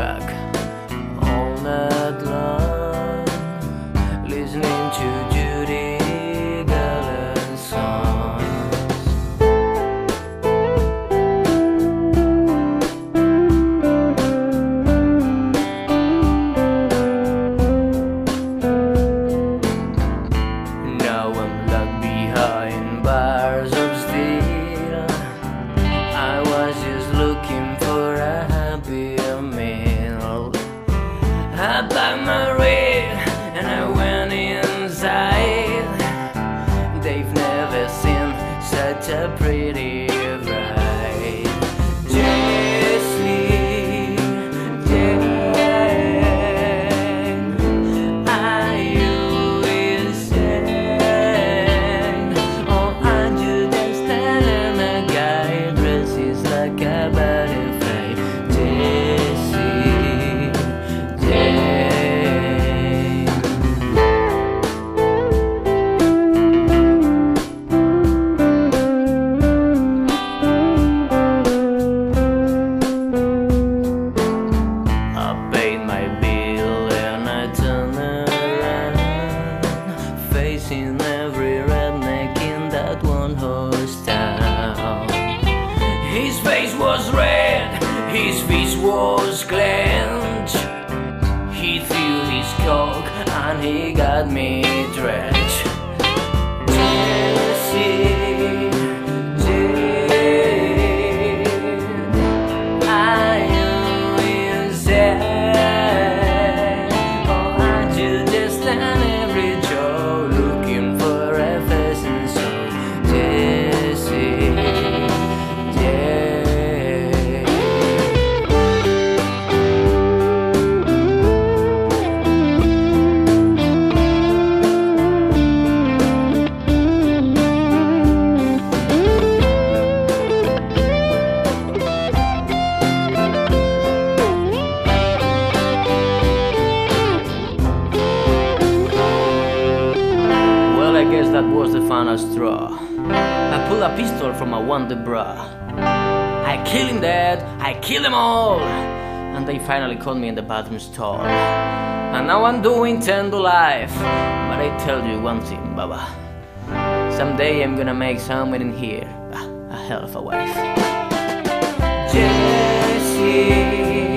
drive he got me drenched. That was the final straw. I pulled a pistol from my Wonderbra. I kill him dead, I kill them all. And they finally caught me in the bathroom stall. And now I'm doing ten to life. But I tell you one thing, Baba. Someday I'm gonna make someone in here a, hell of a wife. Jesse,